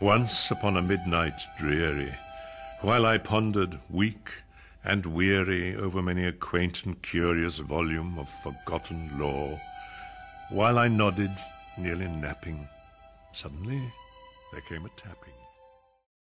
Once upon a midnight dreary, while I pondered, weak and weary, over many a quaint and curious volume of forgotten lore, while I nodded, nearly napping, suddenly there came a tapping.